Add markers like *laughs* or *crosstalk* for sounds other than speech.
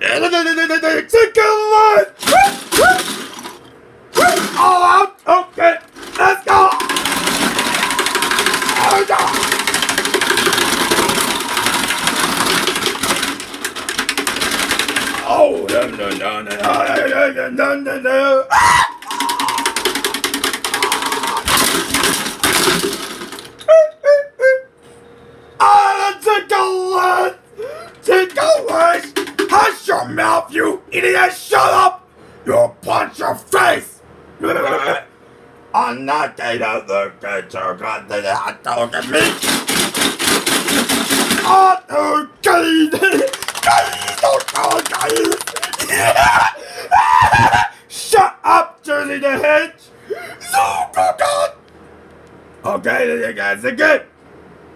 Chicken line! All out! Okay, let's go! Oh, no. No, no, no, no, no, no, no, no. Ah, take a look! Take a look! Your mouth, you idiot! Shut up! You'll punch your face! *laughs* I'm not gonna look at your goddamn hot dog at me! Oh, okay! *laughs* Shut up, Jersey the Hedge! No, God! Okay, you guys good!